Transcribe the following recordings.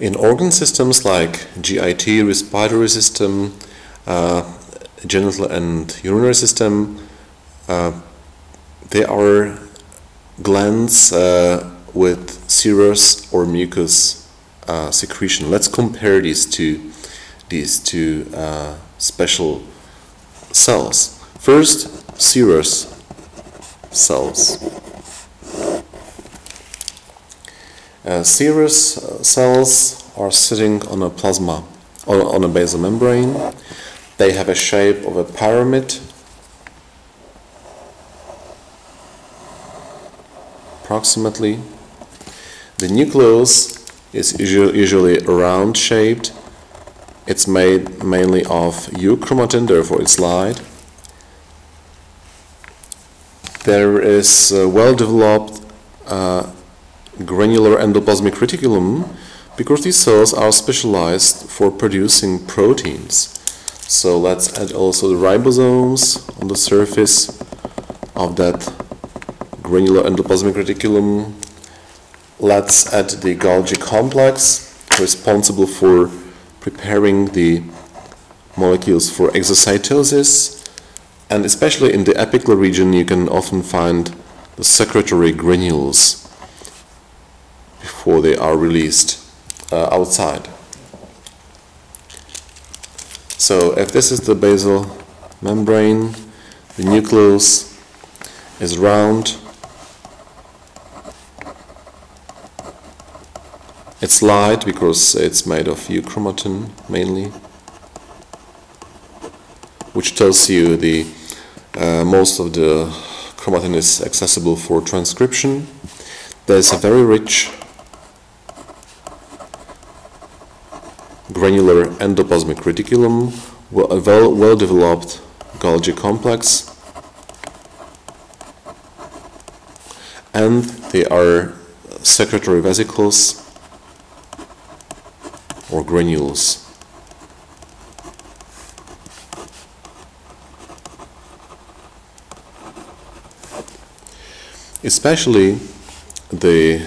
In organ systems like GIT, respiratory system, uh, genital and urinary system, uh, there are glands uh, with serous or mucus uh, secretion. Let's compare these two, these two uh, special cells. First, serous cells. Uh, serous cells are sitting on a plasma, on, a basal membrane. They have a shape of a pyramid approximately. The nucleus is usually round shaped. It's made mainly of euchromatin, therefore it's light. There is well developed uh, granular endoplasmic reticulum because these cells are specialized for producing proteins. So let's add also the ribosomes on the surface of that granular endoplasmic reticulum. Let's add the Golgi complex responsible for preparing the molecules for exocytosis and especially in the apical region you can often find the secretory granules before they are released uh, outside. So if this is the basal membrane, the nucleus is round, it's light because it's made of euchromatin mainly, which tells you the uh, most of the chromatin is accessible for transcription. There's a very rich granular endoplasmic reticulum, a well, well developed Golgi complex, and they are secretory vesicles or granules. Especially the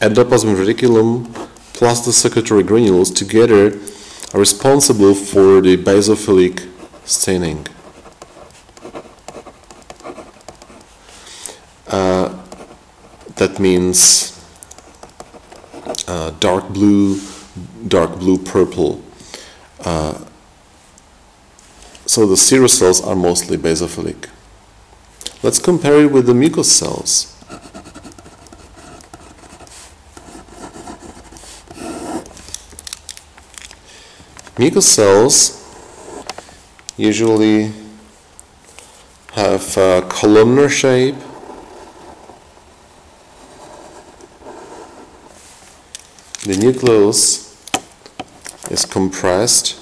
endoplasmic reticulum plus the secretory granules together are responsible for the basophilic staining. Uh, that means uh, dark blue, dark blue purple. Uh, so the serous cells are mostly basophilic. Let's compare it with the mucous cells. Mucous cells usually have a columnar shape. The nucleus is compressed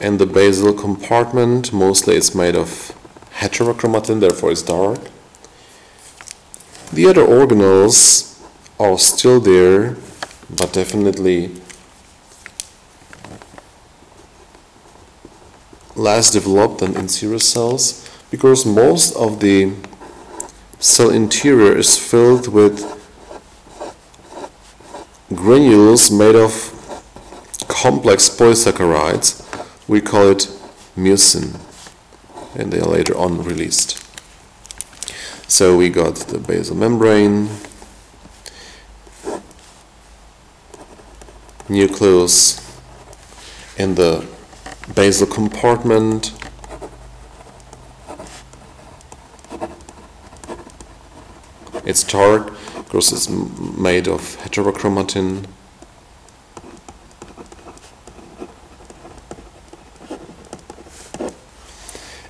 and the basal compartment mostly it's made of heterochromatin therefore it's dark. The other organelles are still there but definitely less developed than in serous cells because most of the cell interior is filled with granules made of complex polysaccharides. We call it mucin and they are later on released. So we got the basal membrane, nucleus and the basal compartment. It's dark because it's made of heterochromatin.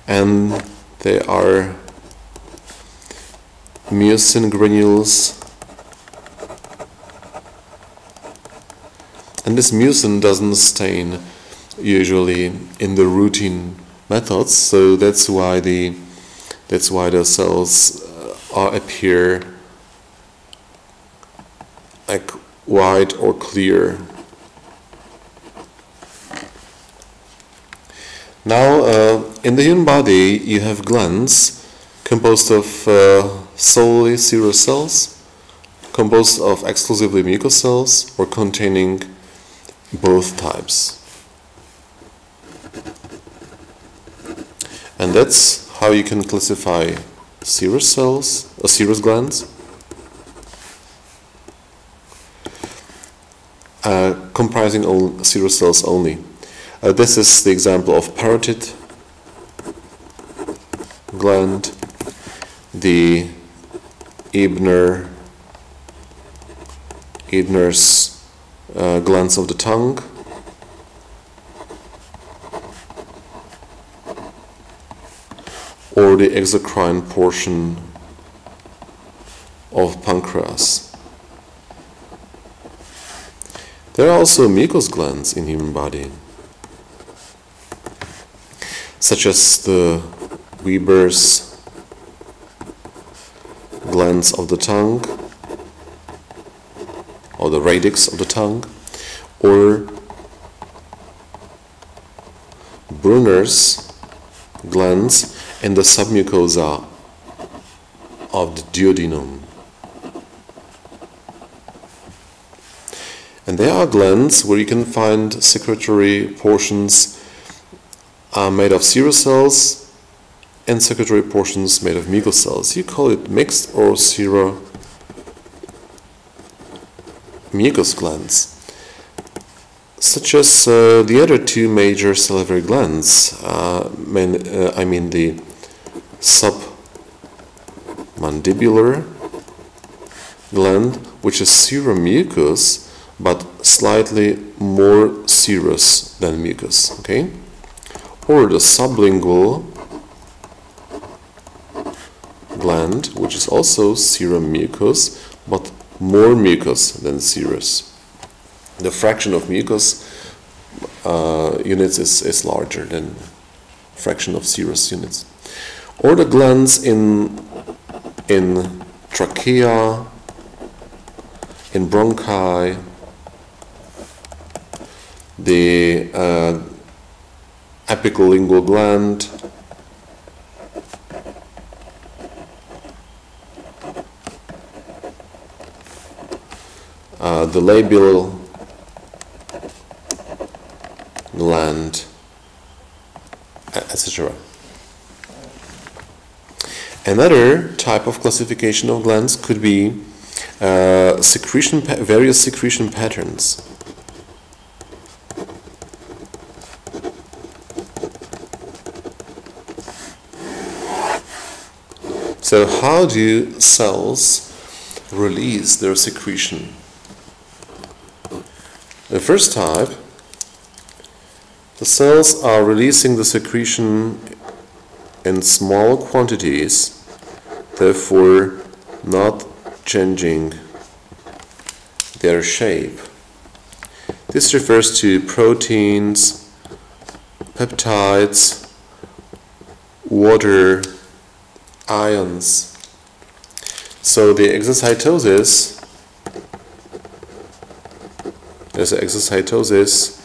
And there are mucin granules. And this mucin doesn't stain usually in the routine methods. So that's why the that's why the cells uh, are appear like white or clear. Now, uh, in the human body, you have glands composed of uh, solely serous cells composed of exclusively mucous cells or containing both types. And that's how you can classify serous cells, or uh, serous glands, uh, comprising all serous cells only. Uh, this is the example of parotid gland, the Ebner, Ebner's uh, glands of the tongue, the exocrine portion of pancreas. There are also mucous glands in human body, such as the Weber's glands of the tongue, or the radix of the tongue, or Brunner's glands in the submucosa of the duodenum. And there are glands where you can find secretory portions uh, made of serous cells and secretory portions made of mucous cells. You call it mixed or sero mucous glands such as uh, the other two major salivary glands, uh, main, uh, I mean the submandibular gland, which is serum seromucous but slightly more serous than mucus, okay? Or the sublingual gland, which is also serum seromucous but more mucus than serous. The fraction of mucus uh, units is, is larger than fraction of serous units or the glands in, in trachea, in bronchi, the uh, apical lingual gland, uh, the labial gland, etc. Another type of classification of glands could be uh, secretion various secretion patterns. So how do cells release their secretion? The first type, the cells are releasing the secretion in small quantities therefore not changing their shape. This refers to proteins, peptides, water, ions. So the exocytosis is exocytosis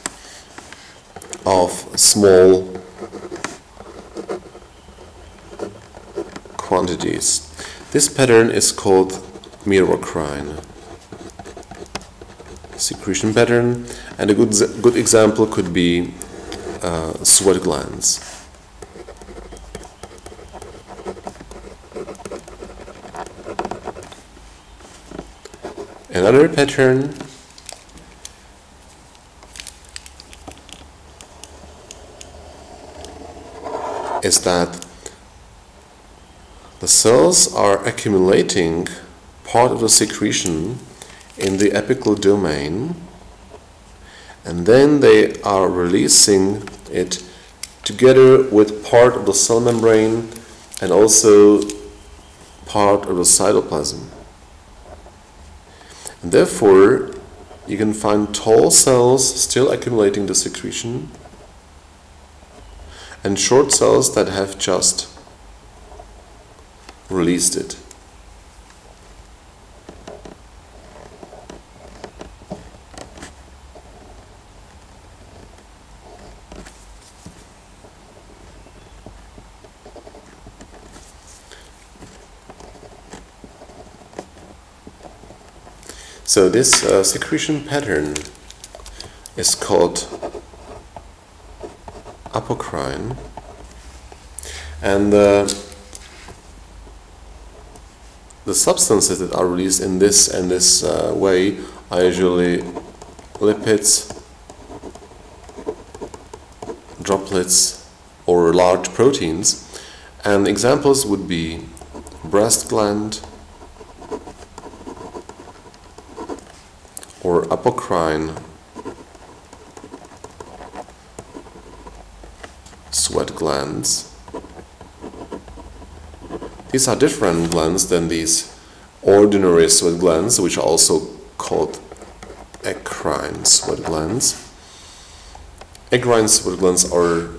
of small quantities. This pattern is called merocrine secretion pattern and a good, good example could be uh, sweat glands. Another pattern is that the cells are accumulating part of the secretion in the apical domain and then they are releasing it together with part of the cell membrane and also part of the cytoplasm. And therefore, you can find tall cells still accumulating the secretion and short cells that have just released it. So this uh, secretion pattern is called apocrine and uh, the substances that are released in this and this uh, way are usually lipids, droplets, or large proteins. And examples would be breast gland or apocrine sweat glands these are different glands than these ordinary sweat glands, which are also called eccrine sweat glands. Eccrine sweat glands are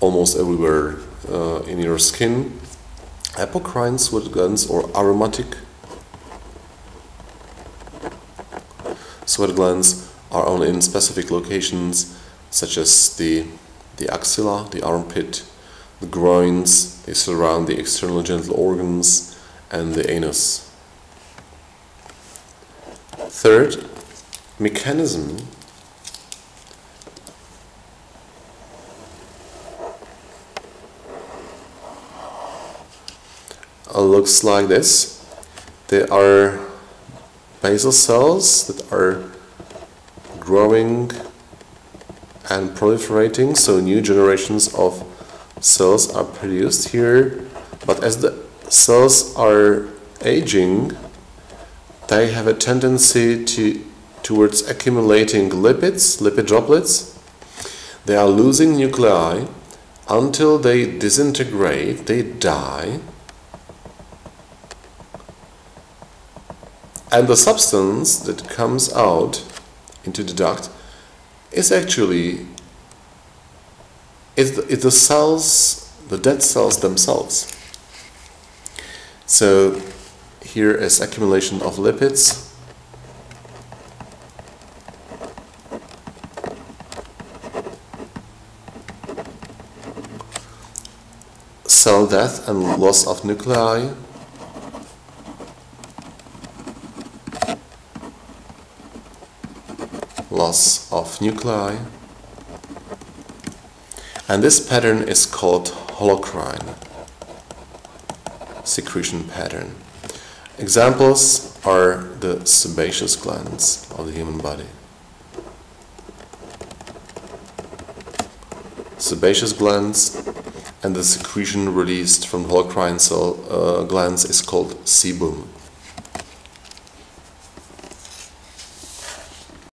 almost everywhere uh, in your skin. Apocrine sweat glands or aromatic sweat glands are only in specific locations such as the, the axilla, the armpit, the groins, they surround the external genital organs and the anus. Third mechanism looks like this. There are basal cells that are growing and proliferating, so new generations of cells are produced here, but as the cells are aging, they have a tendency to towards accumulating lipids, lipid droplets. They are losing nuclei until they disintegrate, they die. And the substance that comes out into the duct is actually it's the, it's the cells, the dead cells themselves. So here is accumulation of lipids. Cell death and loss of nuclei. Loss of nuclei. And this pattern is called holocrine secretion pattern. Examples are the sebaceous glands of the human body. Sebaceous glands and the secretion released from holocrine cell uh, glands is called sebum.